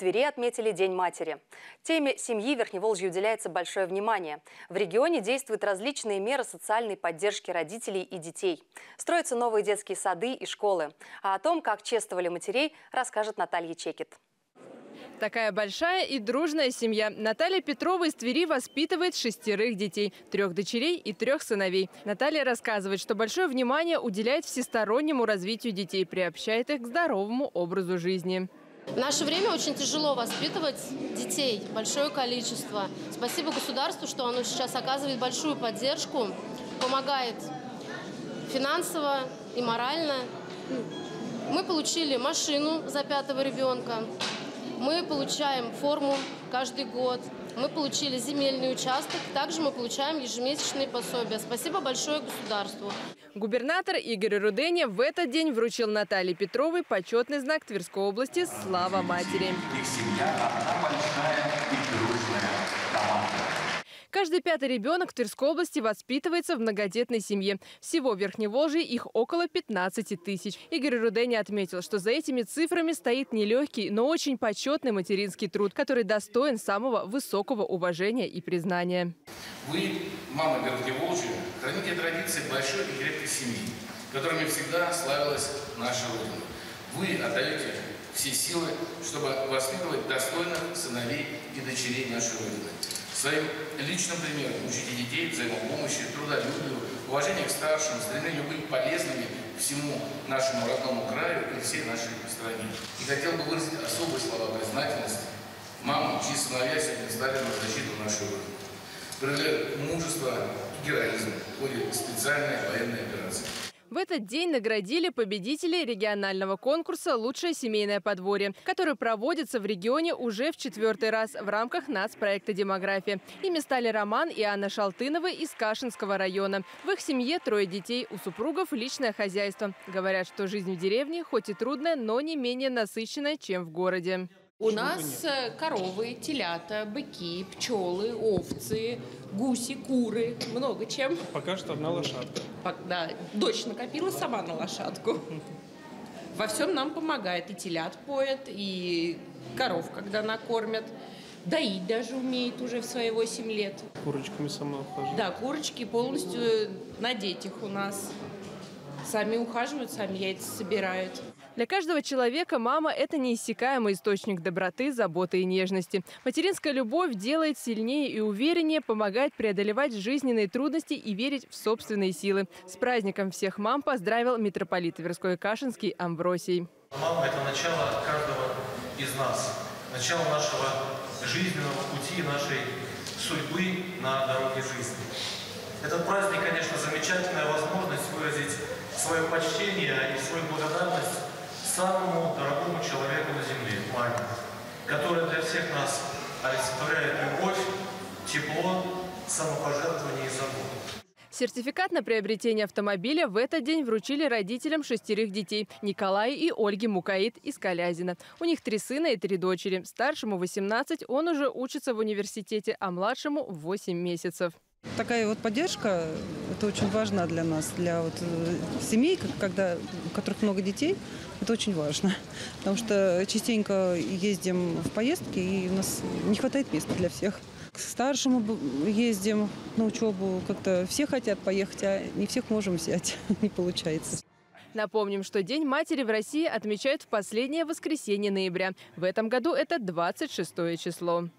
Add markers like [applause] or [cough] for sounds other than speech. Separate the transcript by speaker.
Speaker 1: Твери отметили День матери. Теме семьи Верхневолжья уделяется большое внимание. В регионе действуют различные меры социальной поддержки родителей и детей. Строятся новые детские сады и школы. А о том, как чествовали матерей, расскажет Наталья Чекет.
Speaker 2: Такая большая и дружная семья. Наталья Петрова из Твери воспитывает шестерых детей, трех дочерей и трех сыновей. Наталья рассказывает, что большое внимание уделяет всестороннему развитию детей, приобщает их к здоровому образу жизни.
Speaker 3: В наше время очень тяжело воспитывать детей, большое количество. Спасибо государству, что оно сейчас оказывает большую поддержку, помогает финансово и морально. Мы получили машину за пятого ребенка, мы получаем форму каждый год. Мы получили земельный участок. Также мы получаем ежемесячные пособия. Спасибо большое государству.
Speaker 2: Губернатор Игорь Руденя в этот день вручил Наталье Петровой почетный знак Тверской области «Слава матери». Их семья одна большая и дружная команда. Каждый пятый ребенок в Тверской области воспитывается в многодетной семье. Всего в Верхневолжье их около 15 тысяч. Игорь Рудени отметил, что за этими цифрами стоит нелегкий, но очень почетный материнский труд, который достоин самого высокого уважения и признания.
Speaker 4: Вы, мама Верхневолжья, храните традиции большой и крепкой семьи, которыми всегда славилась наша Родина. Вы отдаете все силы, чтобы воспитывать достойных сыновей и дочерей нашей Родины. Своим личным примером учите детей взаимопомощи, трудолюбию, уважения к старшим, стремлению быть полезными всему нашему родному краю и всей нашей стране. И хотел бы выразить особые слова признательности мамам, чьи сыновья сегодня стали на защиту нашей Родины. Проявляют мужество и героизм в ходе специальной военной операции.
Speaker 2: Этот день наградили победителей регионального конкурса «Лучшее семейное подворье», который проводится в регионе уже в четвертый раз в рамках нацпроекта «Демография». Ими стали Роман и Анна Шалтыновы из Кашинского района. В их семье трое детей, у супругов личное хозяйство. Говорят, что жизнь в деревне хоть и трудная, но не менее насыщенная, чем в городе.
Speaker 5: У нас э, коровы, телята, быки, пчелы, овцы, гуси, куры, много чем.
Speaker 6: Пока что одна лошадка.
Speaker 5: Да, дочь накопила сама на лошадку. Во всем нам помогает. И телят поет, и коров, когда накормят. Доить даже умеет уже в свои 8 лет.
Speaker 6: Курочками сама ухаживает?
Speaker 5: Да, курочки полностью на детях у нас. Сами ухаживают, сами яйца собирают.
Speaker 2: Для каждого человека мама – это неиссякаемый источник доброты, заботы и нежности. Материнская любовь делает сильнее и увереннее, помогает преодолевать жизненные трудности и верить в собственные силы. С праздником всех мам поздравил митрополит Тверской Кашинский Амвросий.
Speaker 7: Мама – это начало каждого из нас, начало нашего жизненного пути, нашей судьбы на дороге жизни. Этот праздник, конечно, замечательная возможность выразить свое почтение и свою благодарность самому дорогому человеку на земле, маме, которая для всех нас олицетворяет любовь, тепло, самопожертвование и заботу.
Speaker 2: Сертификат на приобретение автомобиля в этот день вручили родителям шестерых детей – Николаю и Ольге Мукаид из Калязина. У них три сына и три дочери. Старшему 18, он уже учится в университете, а младшему 8 месяцев.
Speaker 8: Такая вот поддержка, это очень важно для нас, для вот э, семей, когда, у которых много детей, это очень важно. [laughs] Потому что частенько ездим в поездки, и у нас не хватает места для всех. К старшему ездим на учебу, как-то все хотят поехать, а не всех можем взять, [laughs] не получается.
Speaker 2: Напомним, что День матери в России отмечают в последнее воскресенье ноября. В этом году это 26 число.